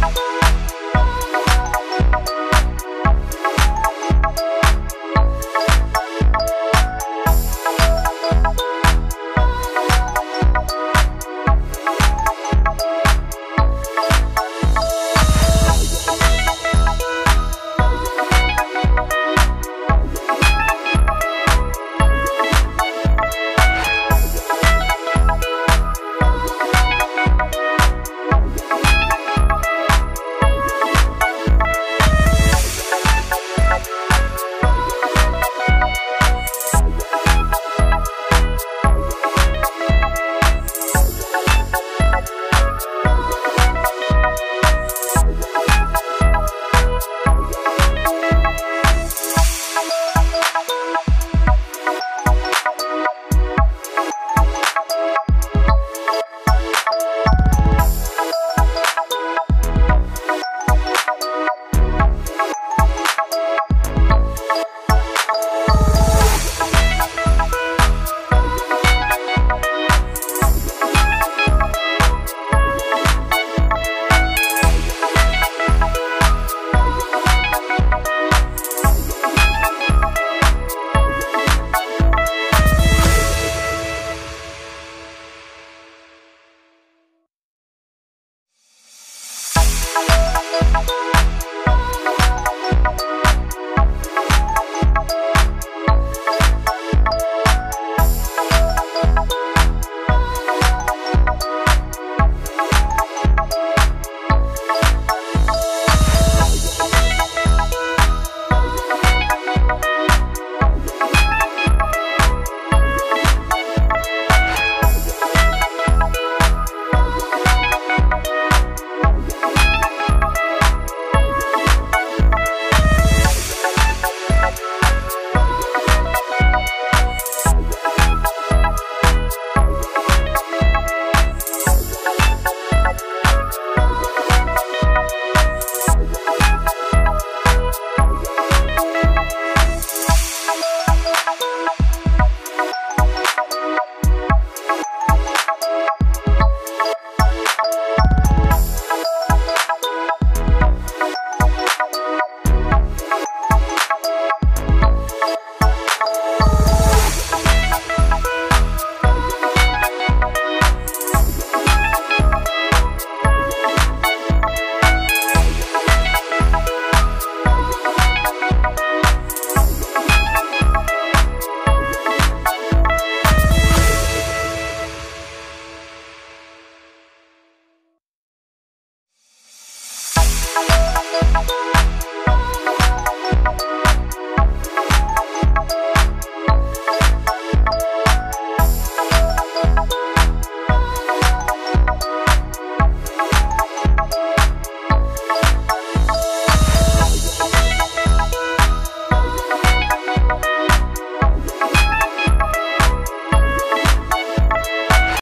Bye.